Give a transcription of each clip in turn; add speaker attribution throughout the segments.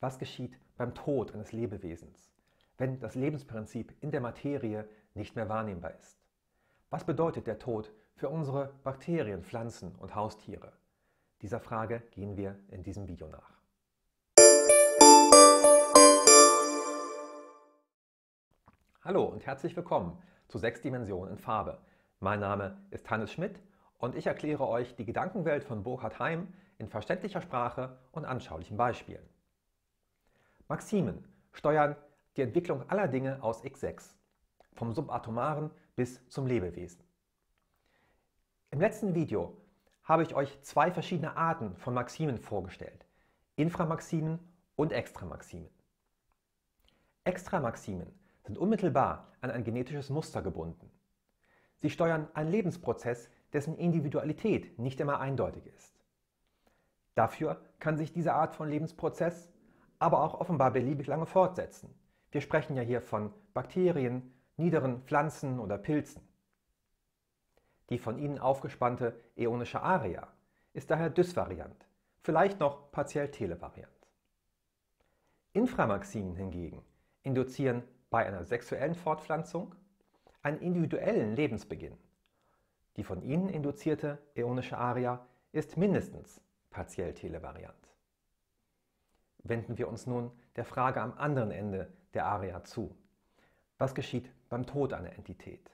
Speaker 1: Was geschieht beim Tod eines Lebewesens, wenn das Lebensprinzip in der Materie nicht mehr wahrnehmbar ist? Was bedeutet der Tod für unsere Bakterien, Pflanzen und Haustiere? Dieser Frage gehen wir in diesem Video nach. Hallo und herzlich willkommen zu Sechs Dimensionen in Farbe. Mein Name ist Hannes Schmidt und ich erkläre euch die Gedankenwelt von Burkhard Heim in verständlicher Sprache und anschaulichen Beispielen. Maximen steuern die Entwicklung aller Dinge aus X6, vom Subatomaren bis zum Lebewesen. Im letzten Video habe ich euch zwei verschiedene Arten von Maximen vorgestellt, Inframaximen und Extramaximen. Extramaximen sind unmittelbar an ein genetisches Muster gebunden. Sie steuern einen Lebensprozess, dessen Individualität nicht immer eindeutig ist. Dafür kann sich diese Art von Lebensprozess aber auch offenbar beliebig lange fortsetzen. Wir sprechen ja hier von Bakterien, niederen Pflanzen oder Pilzen. Die von ihnen aufgespannte äonische Aria ist daher dysvariant, vielleicht noch partiell televariant. Inframaximen hingegen induzieren bei einer sexuellen Fortpflanzung einen individuellen Lebensbeginn. Die von ihnen induzierte äonische Aria ist mindestens partiell televariant. Wenden wir uns nun der Frage am anderen Ende der Aria zu. Was geschieht beim Tod einer Entität?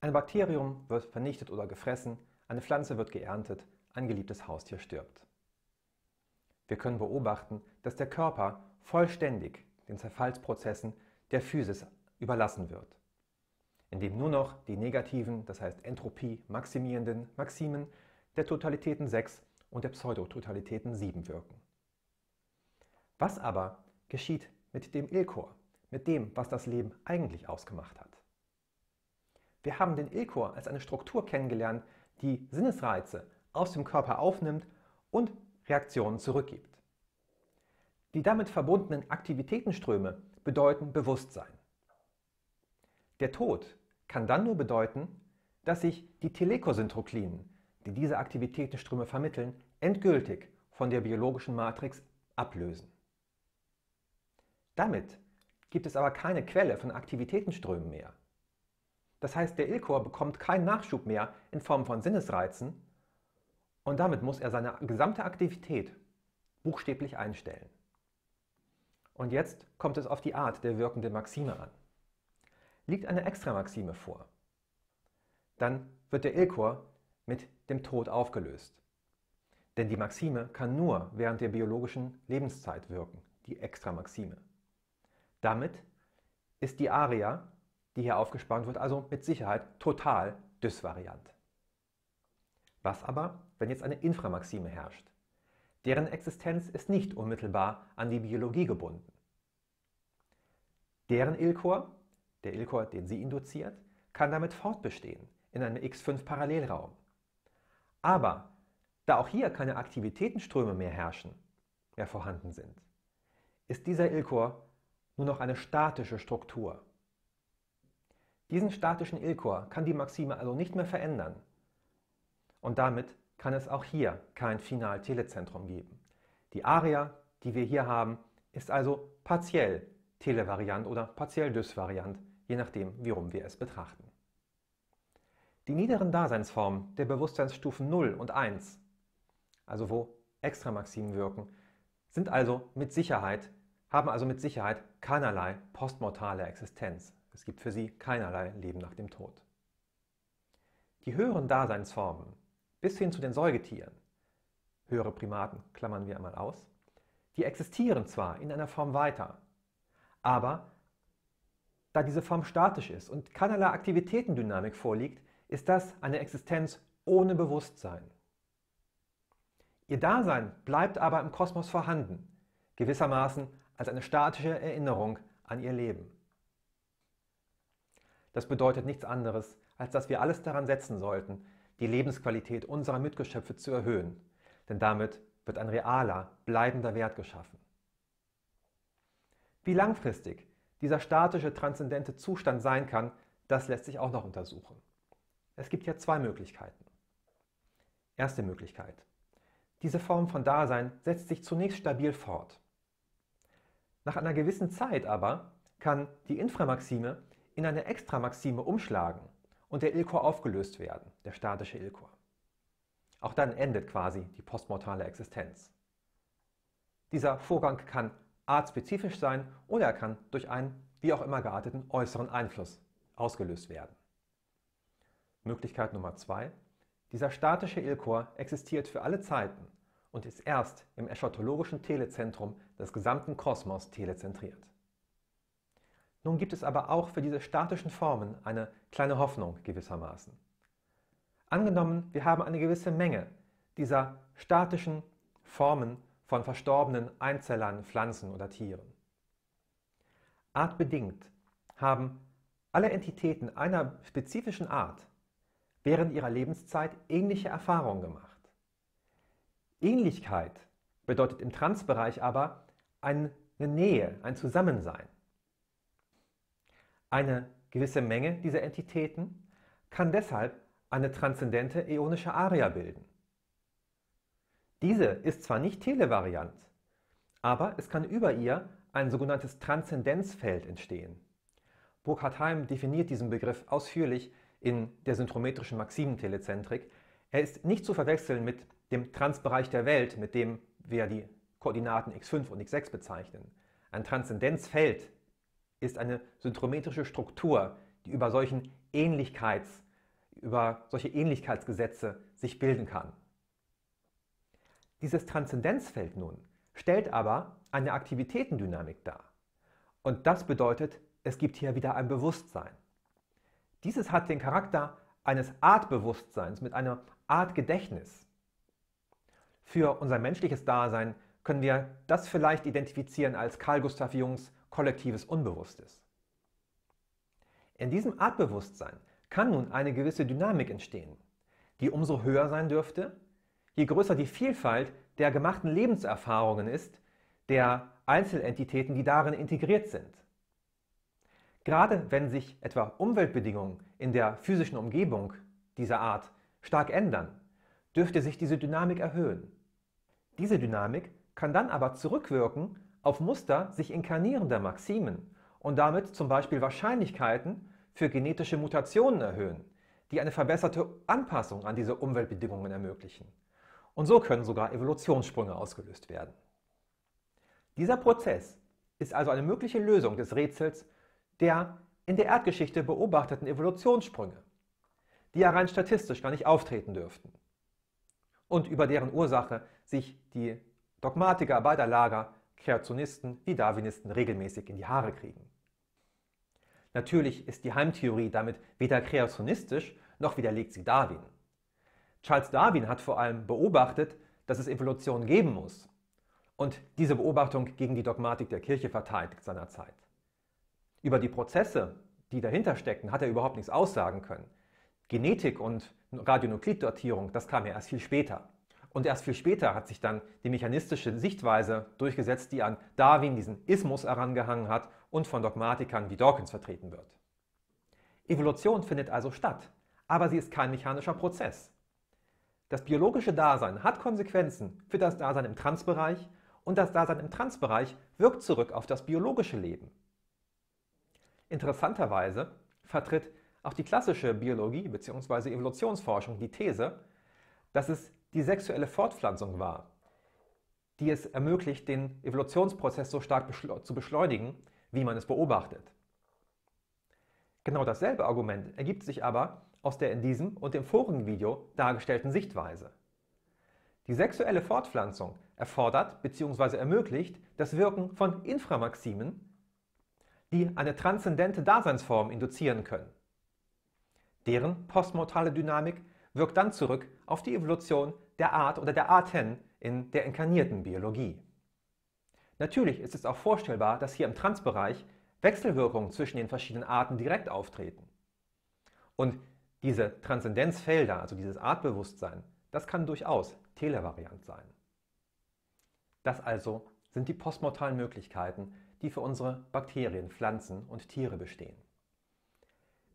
Speaker 1: Ein Bakterium wird vernichtet oder gefressen, eine Pflanze wird geerntet, ein geliebtes Haustier stirbt. Wir können beobachten, dass der Körper vollständig den Zerfallsprozessen der Physis überlassen wird, indem nur noch die negativen, das heißt Entropie maximierenden Maximen der Totalitäten 6 und der Pseudototalitäten 7 wirken. Was aber geschieht mit dem Ilkor, mit dem, was das Leben eigentlich ausgemacht hat? Wir haben den Ilkor als eine Struktur kennengelernt, die Sinnesreize aus dem Körper aufnimmt und Reaktionen zurückgibt. Die damit verbundenen Aktivitätenströme bedeuten Bewusstsein. Der Tod kann dann nur bedeuten, dass sich die Telekosyntroklinen, die diese Aktivitätenströme vermitteln, endgültig von der biologischen Matrix ablösen. Damit gibt es aber keine Quelle von Aktivitätenströmen mehr. Das heißt, der Ilkor bekommt keinen Nachschub mehr in Form von Sinnesreizen und damit muss er seine gesamte Aktivität buchstäblich einstellen. Und jetzt kommt es auf die Art der wirkenden Maxime an. Liegt eine Extramaxime vor, dann wird der Ilkor mit dem Tod aufgelöst. Denn die Maxime kann nur während der biologischen Lebenszeit wirken, die Extramaxime. Damit ist die Aria, die hier aufgespannt wird, also mit Sicherheit total dysvariant. Was aber, wenn jetzt eine Inframaxime herrscht? Deren Existenz ist nicht unmittelbar an die Biologie gebunden. Deren Ilkor, der Ilkor, den sie induziert, kann damit fortbestehen in einem X5-Parallelraum. Aber da auch hier keine Aktivitätenströme mehr herrschen, mehr vorhanden sind, ist dieser Ilkor nur noch eine statische Struktur. Diesen statischen Ilkor kann die Maxime also nicht mehr verändern. Und damit kann es auch hier kein Final-Telezentrum geben. Die Aria, die wir hier haben, ist also partiell televariant oder partiell dysvariant, je nachdem, wie rum wir es betrachten. Die niederen Daseinsformen der Bewusstseinsstufen 0 und 1, also wo Extramaximen wirken, sind also mit Sicherheit, haben also mit Sicherheit keinerlei postmortale Existenz. Es gibt für sie keinerlei Leben nach dem Tod. Die höheren Daseinsformen bis hin zu den Säugetieren, höhere Primaten klammern wir einmal aus, die existieren zwar in einer Form weiter, aber da diese Form statisch ist und keinerlei Aktivitätendynamik vorliegt, ist das eine Existenz ohne Bewusstsein. Ihr Dasein bleibt aber im Kosmos vorhanden, gewissermaßen als eine statische Erinnerung an ihr Leben. Das bedeutet nichts anderes, als dass wir alles daran setzen sollten, die Lebensqualität unserer Mitgeschöpfe zu erhöhen, denn damit wird ein realer, bleibender Wert geschaffen. Wie langfristig dieser statische, transzendente Zustand sein kann, das lässt sich auch noch untersuchen. Es gibt hier zwei Möglichkeiten. Erste Möglichkeit. Diese Form von Dasein setzt sich zunächst stabil fort. Nach einer gewissen Zeit aber kann die Inframaxime in eine Extramaxime umschlagen und der Ilkor aufgelöst werden, der statische Ilkor. Auch dann endet quasi die postmortale Existenz. Dieser Vorgang kann artspezifisch sein oder er kann durch einen wie auch immer gearteten äußeren Einfluss ausgelöst werden. Möglichkeit Nummer zwei. Dieser statische Ilkor existiert für alle Zeiten und ist erst im eschatologischen Telezentrum des gesamten Kosmos telezentriert. Nun gibt es aber auch für diese statischen Formen eine kleine Hoffnung gewissermaßen. Angenommen, wir haben eine gewisse Menge dieser statischen Formen von verstorbenen Einzellern, Pflanzen oder Tieren. Artbedingt haben alle Entitäten einer spezifischen Art während ihrer Lebenszeit ähnliche Erfahrungen gemacht. Ähnlichkeit bedeutet im Transbereich aber eine Nähe, ein Zusammensein. Eine gewisse Menge dieser Entitäten kann deshalb eine transzendente äonische Aria bilden. Diese ist zwar nicht televariant, aber es kann über ihr ein sogenanntes Transzendenzfeld entstehen. Burkhard Heim definiert diesen Begriff ausführlich in der synchrometrischen Maximentelezentrik. Er ist nicht zu verwechseln mit dem Transbereich der Welt, mit dem wir die Koordinaten x5 und x6 bezeichnen. Ein Transzendenzfeld ist eine synchrometrische Struktur, die über, solchen Ähnlichkeits, über solche Ähnlichkeitsgesetze sich bilden kann. Dieses Transzendenzfeld nun stellt aber eine Aktivitätendynamik dar. Und das bedeutet, es gibt hier wieder ein Bewusstsein. Dieses hat den Charakter eines Artbewusstseins mit einer Art Gedächtnis. Für unser menschliches Dasein können wir das vielleicht identifizieren als Carl Gustav Jungs kollektives Unbewusstes. In diesem Artbewusstsein kann nun eine gewisse Dynamik entstehen, die umso höher sein dürfte, je größer die Vielfalt der gemachten Lebenserfahrungen ist, der Einzelentitäten, die darin integriert sind. Gerade wenn sich etwa Umweltbedingungen in der physischen Umgebung dieser Art stark ändern, dürfte sich diese Dynamik erhöhen. Diese Dynamik kann dann aber zurückwirken auf Muster sich inkarnierender Maximen und damit zum Beispiel Wahrscheinlichkeiten für genetische Mutationen erhöhen, die eine verbesserte Anpassung an diese Umweltbedingungen ermöglichen. Und so können sogar Evolutionssprünge ausgelöst werden. Dieser Prozess ist also eine mögliche Lösung des Rätsels der in der Erdgeschichte beobachteten Evolutionssprünge, die ja rein statistisch gar nicht auftreten dürften und über deren Ursache sich die Dogmatiker beider Lager, Kreationisten wie Darwinisten, regelmäßig in die Haare kriegen. Natürlich ist die Heimtheorie damit weder kreationistisch noch widerlegt sie Darwin. Charles Darwin hat vor allem beobachtet, dass es Evolution geben muss und diese Beobachtung gegen die Dogmatik der Kirche verteidigt seinerzeit. Über die Prozesse, die dahinter steckten, hat er überhaupt nichts aussagen können. Genetik und Radionukliddatierung, das kam ja erst viel später. Und erst viel später hat sich dann die mechanistische Sichtweise durchgesetzt, die an Darwin diesen Ismus herangehangen hat und von Dogmatikern wie Dawkins vertreten wird. Evolution findet also statt, aber sie ist kein mechanischer Prozess. Das biologische Dasein hat Konsequenzen für das Dasein im Transbereich und das Dasein im Transbereich wirkt zurück auf das biologische Leben. Interessanterweise vertritt auch die klassische Biologie bzw. Evolutionsforschung die These, dass es die sexuelle Fortpflanzung war, die es ermöglicht, den Evolutionsprozess so stark zu beschleunigen, wie man es beobachtet. Genau dasselbe Argument ergibt sich aber aus der in diesem und dem vorigen Video dargestellten Sichtweise. Die sexuelle Fortpflanzung erfordert bzw. ermöglicht das Wirken von Inframaximen, die eine transzendente Daseinsform induzieren können. Deren postmortale Dynamik wirkt dann zurück auf die Evolution der Art oder der Arten in der inkarnierten Biologie. Natürlich ist es auch vorstellbar, dass hier im Transbereich Wechselwirkungen zwischen den verschiedenen Arten direkt auftreten. Und diese Transzendenzfelder, also dieses Artbewusstsein, das kann durchaus televariant sein. Das also sind die postmortalen Möglichkeiten, die für unsere Bakterien, Pflanzen und Tiere bestehen.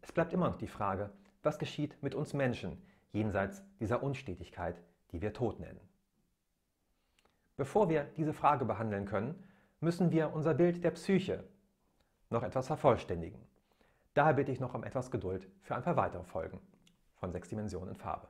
Speaker 1: Es bleibt immer noch die Frage, was geschieht mit uns Menschen jenseits dieser Unstetigkeit, die wir Tod nennen. Bevor wir diese Frage behandeln können, müssen wir unser Bild der Psyche noch etwas vervollständigen. Daher bitte ich noch um etwas Geduld für ein paar weitere Folgen von sechs Dimensionen in Farbe.